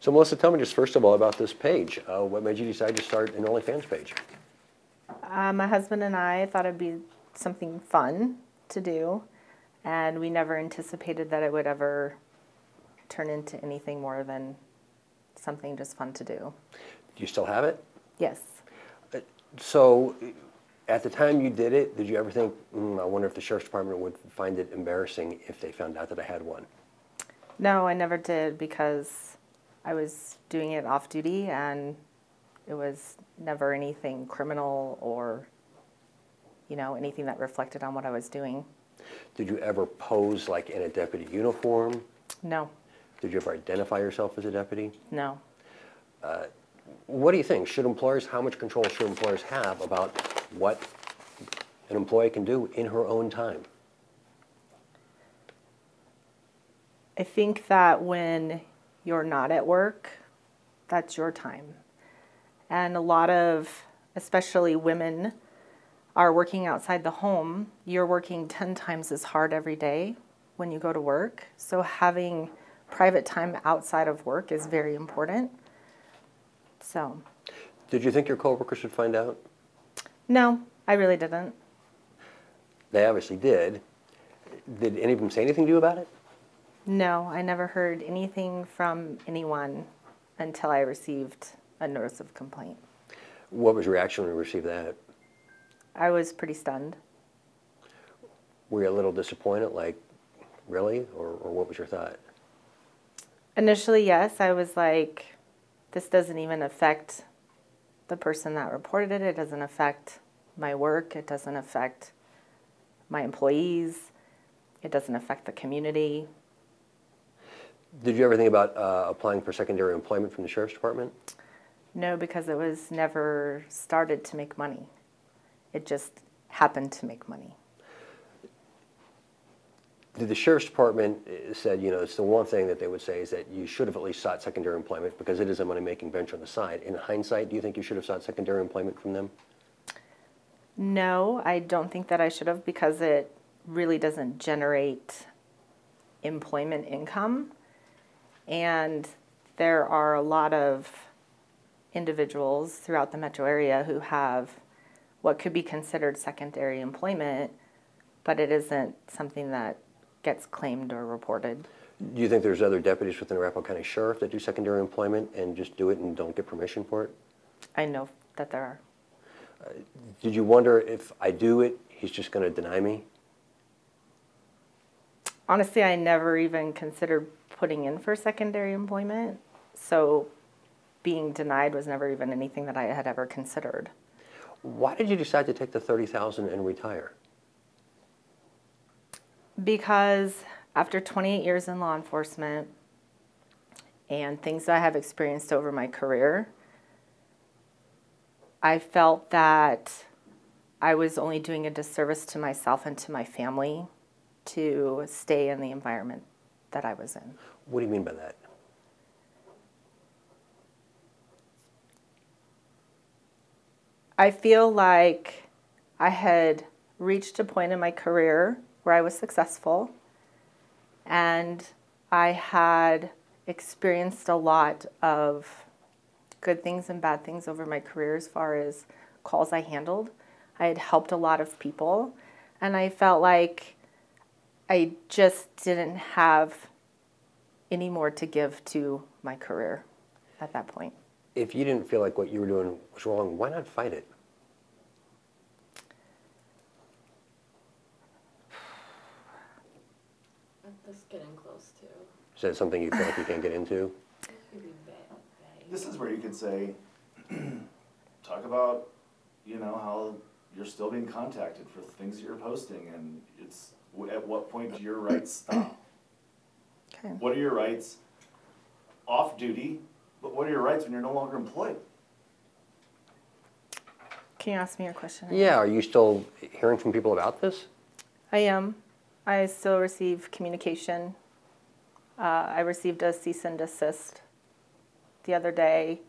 So Melissa, tell me just first of all about this page. Uh, what made you decide to start an OnlyFans page? Uh, my husband and I thought it'd be something fun to do, and we never anticipated that it would ever turn into anything more than something just fun to do. Do you still have it? Yes. So at the time you did it, did you ever think, mm, I wonder if the sheriff's department would find it embarrassing if they found out that I had one? No, I never did because I was doing it off duty and it was never anything criminal or, you know, anything that reflected on what I was doing. Did you ever pose like in a deputy uniform? No, Did you ever identify yourself as a deputy? no. Uh, what do you think? Should employers, how much control should employers have about what an employee can do in her own time? I think that when you're not at work, that's your time. And a lot of, especially women, are working outside the home. You're working 10 times as hard every day when you go to work. So having private time outside of work is very important. So, Did you think your coworkers would find out? no, I really didn't. They obviously did. Did any of them say anything to you about it? No, I never heard anything from anyone until I received a notice of complaint. What was your reaction when you received that? I was pretty stunned. Were you a little disappointed, like, really? Or, or what was your thought? Initially, yes, I was like, this doesn't even affect the person that reported it. It doesn't affect my work. It doesn't affect my employees. It doesn't affect the community. Did you ever think about uh, applying for secondary employment from the sheriff's department? No, because it was never started to make money. It just happened to make money. Did the sheriff's department uh, said, you know, it's the one thing that they would say is that you should have at least sought secondary employment because it is a money-making venture on the side. In hindsight, do you think you should have sought secondary employment from them? No, I don't think that I should have because it really doesn't generate employment income. And there are a lot of individuals throughout the metro area who have what could be considered secondary employment, but it isn't something that gets claimed or reported. Do you think there's other deputies within Arapahoe County Sheriff that do secondary employment and just do it and don't get permission for it? I know that there are. Uh, did you wonder if I do it, he's just going to deny me? Honestly, I never even considered putting in for secondary employment, so being denied was never even anything that I had ever considered. Why did you decide to take the 30,000 and retire? Because after 28 years in law enforcement and things that I have experienced over my career, I felt that I was only doing a disservice to myself and to my family to stay in the environment that I was in. What do you mean by that? I feel like I had reached a point in my career where I was successful and I had experienced a lot of good things and bad things over my career as far as calls I handled. I had helped a lot of people and I felt like I just didn't have any more to give to my career at that point. If you didn't feel like what you were doing was wrong, why not fight it? This is getting close to. Is that something you feel like you can't get into? Maybe va- vague. This is where you could say, talk about, you know, how you're still being contacted for things that you're posting, and it's, w- at what point do your rights stop? Okay. What are your rights off duty, but what are your rights when you're no longer employed? Can you ask me your question? Yeah, are you still hearing from people about this? I am. I still receive communication. Uh, I received a cease and desist the other day.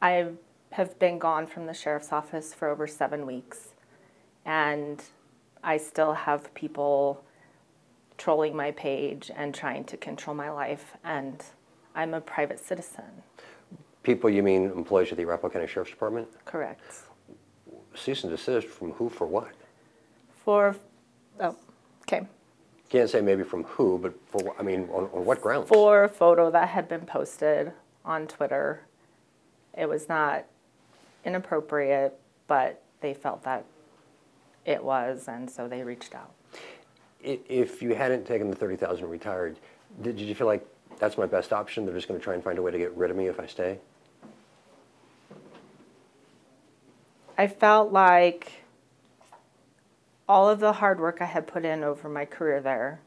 I have been gone from the sheriff's office for over seven weeks, and I still have people trolling my page and trying to control my life, and I'm a private citizen. People, you mean employees of the Arapahoe County Sheriff's Department? Correct. Cease and desist from who for what? For, oh, okay. Can't say maybe from who, but for, I mean, on, on what grounds? For a photo that had been posted on Twitter. It was not inappropriate, but they felt that it was, and so they reached out. If you hadn't taken the thirty thousand retired, did you feel like that's my best option? They're just gonna try and find a way to get rid of me if I stay? I felt like all of the hard work I had put in over my career there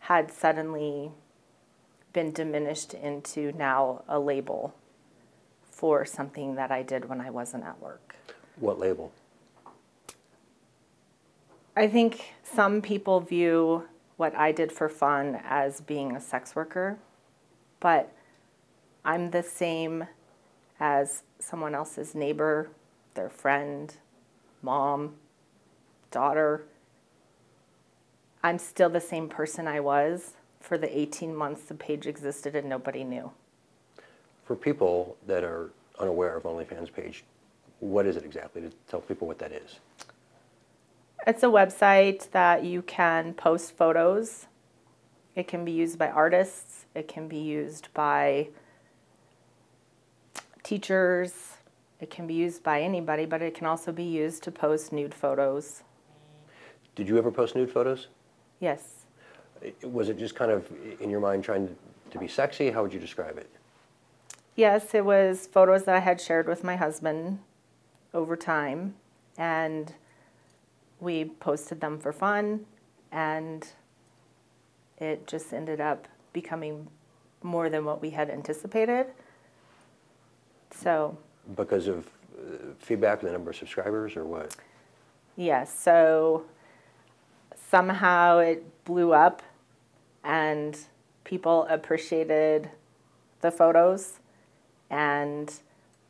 had suddenly been diminished into now a label for something that I did when I wasn't at work. What label? I think some people view what I did for fun as being a sex worker, but I'm the same as someone else's neighbor, their friend, mom, daughter. I'm still the same person I was for the 18 months the page existed and nobody knew. For people that are unaware of OnlyFans page, what is it exactly? To tell people what that is. It's a website that you can post photos. It can be used by artists, it can be used by teachers, it can be used by anybody, but it can also be used to post nude photos. Did you ever post nude photos? Yes. Was it just kind of in your mind trying to be sexy? How would you describe it? Yes, it was photos that I had shared with my husband over time, and we posted them for fun, and it just ended up becoming more than what we had anticipated. So, Because of uh, feedback the number of subscribers or what? yes, so somehow it blew up, and people appreciated the photos and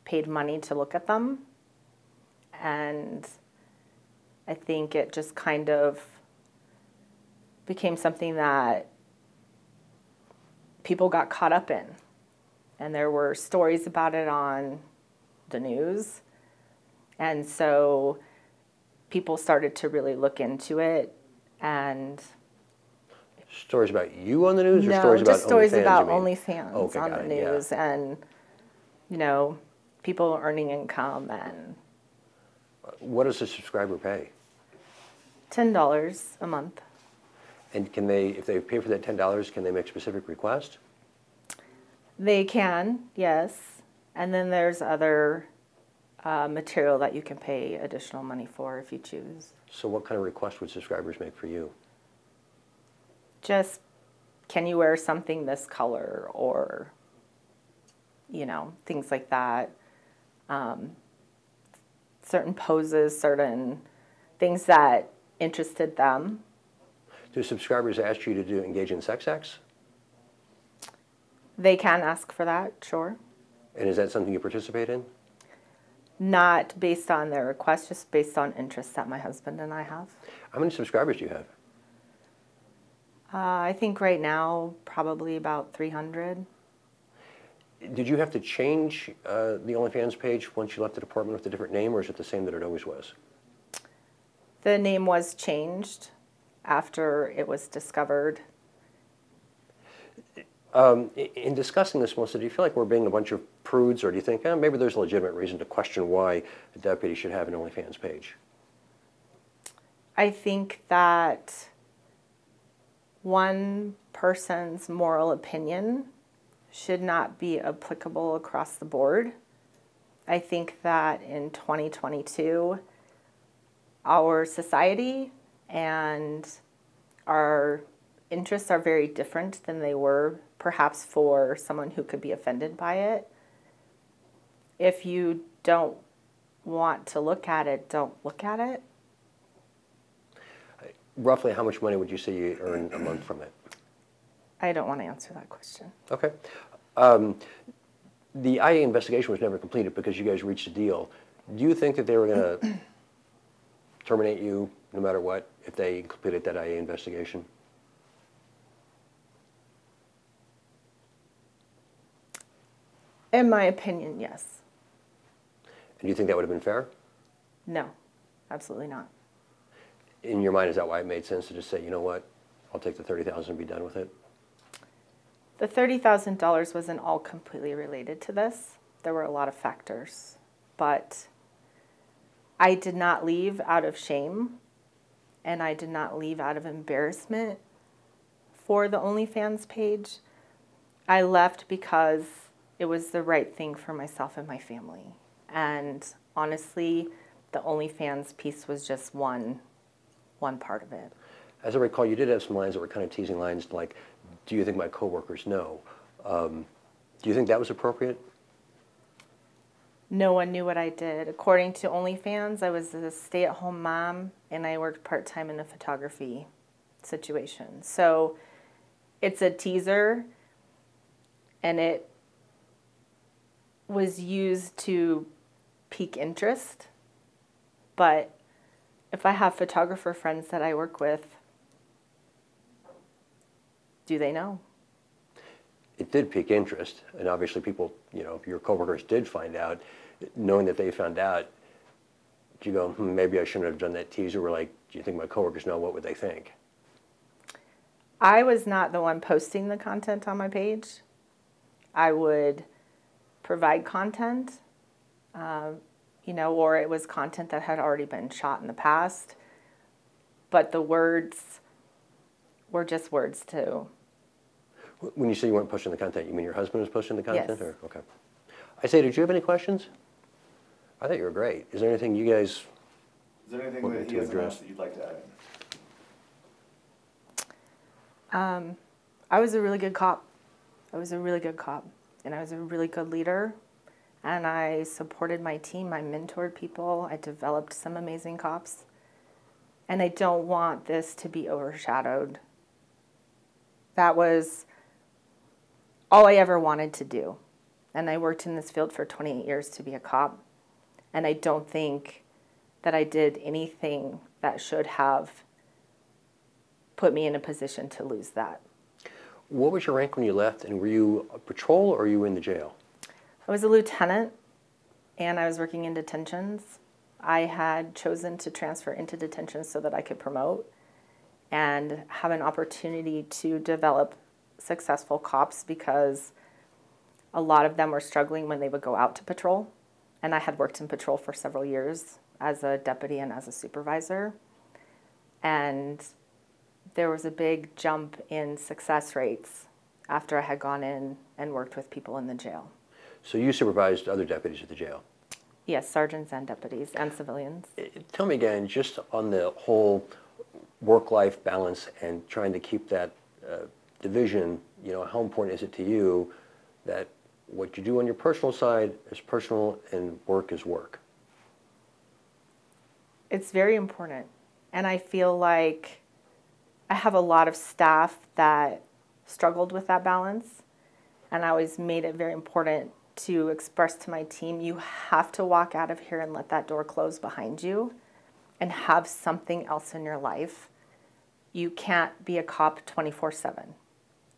paid money to look at them. And I think it just kind of became something that people got caught up in. And there were stories about it on the news. And so people started to really look into it and Stories about you on the news or no, stories about just stories OnlyFans, about? OnlyFans Okay, on the it, yeah. news and you know people earning income and What does a subscriber pay? Ten dollars a month. And can they, if they pay for that ten dollars, can they make specific requests? They can, yes, and then there's other uh, material that you can pay additional money for if you choose. So what kind of request would subscribers make for you? Just can you wear something this color or you know things like that. Um, certain poses, certain things that interested them. Do subscribers ask you to do engage in sex acts? They can ask for that, sure. And is that something you participate in? Not based on their request, just based on interests that my husband and I have. How many subscribers do you have? Uh, I think right now, probably about 300. Did you have to change uh, the OnlyFans page once you left the department with a different name, or is it the same that it always was? The name was changed after it was discovered. Um, in discussing this, Melissa, do you feel like we're being a bunch of prudes, or do you think eh, maybe there's a legitimate reason to question why a deputy should have an OnlyFans page? I think that one person's moral opinion should not be applicable across the board. I think that in 2022, our society and our interests are very different than they were perhaps for someone who could be offended by it. If you don't want to look at it, don't look at it. Roughly, how much money would you say you earn a month from it? I don't want to answer that question. Okay. Um, the IA investigation was never completed because you guys reached a deal. Do you think that they were going to terminate you no matter what if they completed that IA investigation? In my opinion, yes. And you think that would have been fair? No, absolutely not. In your mind, is that why it made sense to just say, you know what, I'll take the thirty thousand and be done with it? The $30,000 wasn't all completely related to this. There were a lot of factors. But I did not leave out of shame and I did not leave out of embarrassment for the OnlyFans page. I left because it was the right thing for myself and my family. And honestly, the OnlyFans piece was just one one part of it. As I recall, you did have some lines that were kind of teasing lines like, do you think my coworkers know? Um, do you think that was appropriate? No one knew what I did. According to OnlyFans, I was a stay at home mom and I worked part time in a photography situation. So it's a teaser and it was used to pique interest. But if I have photographer friends that I work with, do they know? It did pique interest, and obviously people, you know, your coworkers did find out. Knowing that they found out, you go, hmm, maybe I shouldn't have done that teaser? Or like, do you think my coworkers know? What would they think? I was not the one posting the content on my page. I would provide content, uh, you know, or it was content that had already been shot in the past. But the words were just words too. When you say you weren't posting the content, you mean your husband was posting the content? Yes. Or, okay. I say, did you have any questions? I thought you were great. Is there anything you guys, Is there anything that to he hasn't address? asked that you'd like to add? Um, I was a really good cop. I was a really good cop, and I was a really good leader. And I supported my team. I mentored people. I developed some amazing cops. And I don't want this to be overshadowed. That was all I ever wanted to do. And I worked in this field for 28 years to be a cop. And I don't think that I did anything that should have put me in a position to lose that. what was your rank when you left? And were you a patrol or were you in the jail? I was a lieutenant and I was working in detentions. I had chosen to transfer into detention so that I could promote and have an opportunity to develop successful cops because a lot of them were struggling when they would go out to patrol. And I had worked in patrol for several years as a deputy and as a supervisor. And there was a big jump in success rates after I had gone in and worked with people in the jail. So you supervised other deputies at the jail. Yes, sergeants and deputies and civilians. Eh, Tell me again, just on the whole work-life balance and trying to keep that uh, division, you know, how important is it to you that what you do on your personal side is personal and work is work? It's very important. And I feel like I have a lot of staff that struggled with that balance. And I always made it very important to express to my team you have to walk out of here and let that door close behind you and have something else in your life. You can't be a cop 24 7.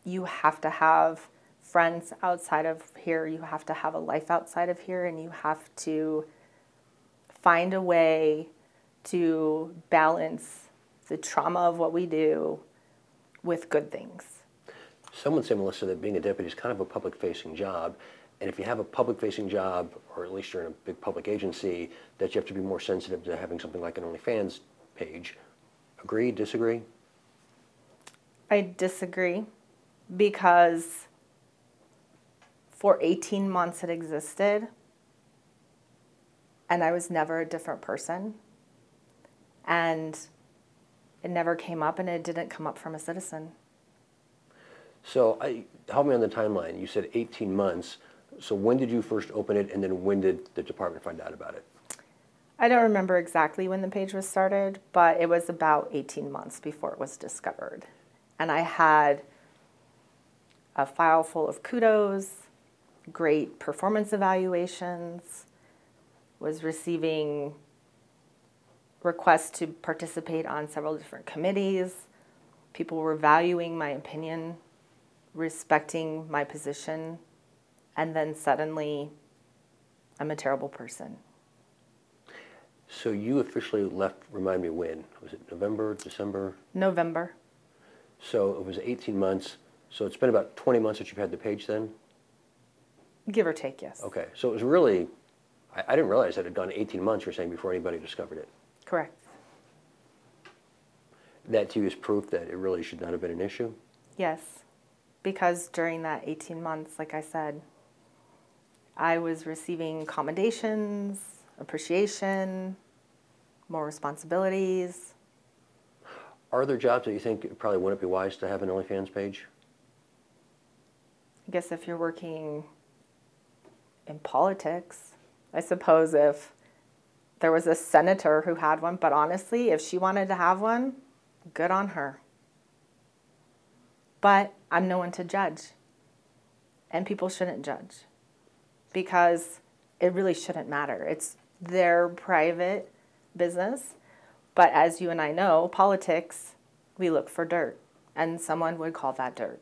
You have to have friends outside of here, you have to have a life outside of here, and you have to find a way to balance the trauma of what we do with good things. Someone said, Melissa, that being a deputy is kind of a public-facing job. And if you have a public-facing job, or at least you're in a big public agency, that you have to be more sensitive to having something like an OnlyFans page. Agree, disagree? I disagree because for 18 months it existed and I was never a different person. And it never came up and it didn't come up from a citizen. So I, help me on the timeline. You said 18 months. So when did you first open it, and then when did the department find out about it? I don't remember exactly when the page was started, but it was about 18 months before it was discovered. And I had a file full of kudos, great performance evaluations, was receiving requests to participate on several different committees. People were valuing my opinion, respecting my position and then suddenly I'm a terrible person. So you officially left, remind me when? Was it November, December? November. So it was 18 months. So it's been about 20 months that you've had the page then? Give or take, yes. Okay. So it was really, I, I didn't realize that it had gone 18 months, you're saying, before anybody discovered it. Correct. That to you is proof that it really should not have been an issue? Yes. Because during that 18 months, like I said, I was receiving commendations, appreciation, more responsibilities. Are there jobs that you think it probably wouldn't be wise to have an OnlyFans page? I guess if you're working in politics, I suppose if there was a senator who had one, but honestly, if she wanted to have one, good on her. But I'm no one to judge. And people shouldn't judge because it really shouldn't matter. It's their private business. But as you and I know, politics, we look for dirt, and someone would call that dirt.